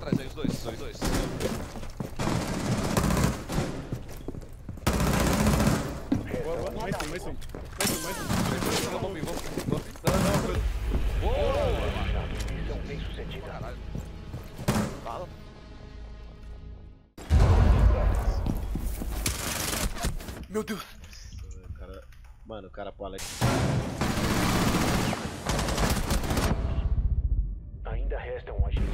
Atrás aí, os dois, os dois, os dois. Boa, boa. Mais um, mais um. Mais um, mais um. Vamos vamos vamos. Não, não, foi- Missão bem sucedida. Caralho. Fala. Meu Deus. Cara... Mano, o cara pro Alex. Ainda resta um agente único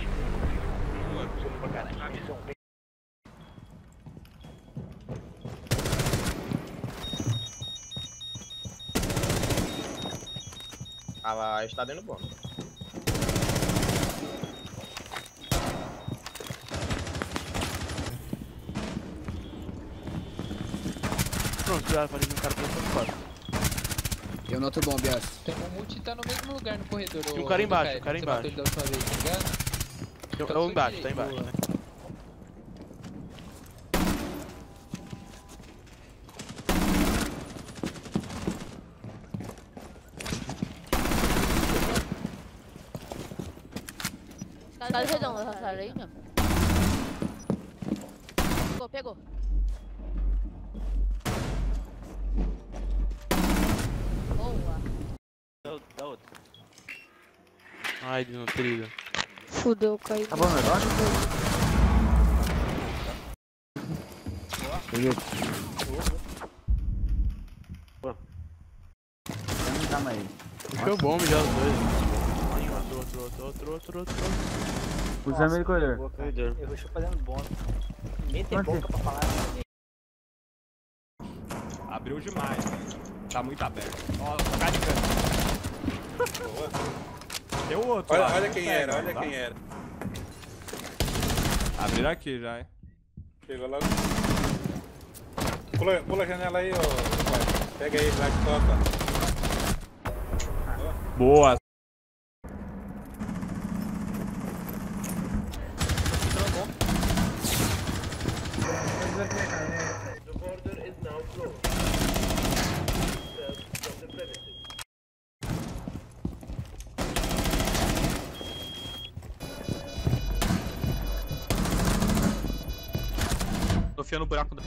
Ah, lá está dentro bom. Pronto, já falei no cara pra fora. Eu não tô bom, Bias. Tem um multi tá no mesmo lugar no corredor. Tem um cara embaixo, um cara embaixo. Última vez, tá embaixo, tá embaixo. né? Tá redondo essa sala aí, meu. Pegou, pegou. Boa. Da outra. Ai, de não trilha. Fudeu, caiu. Tá bom o negócio? Peguei. Calma aí. Puxou bomba já os dois. Outro, outro, outro, outro, outro, outro. Usando ele corredor. Corredor. Eu estou fazendo bônus. Onde? boca pra falar. Abriu demais. Tá muito aberto. Ó, tocar de. Tem o outro Olha, lá, olha não quem pega, era, olha tá? quem era. Abriram aqui já, hein? Chegou logo. Pula, pula a janela aí, ô. pai. Pega aí, vai que toca. Boa. Tô enfiando o buraco da.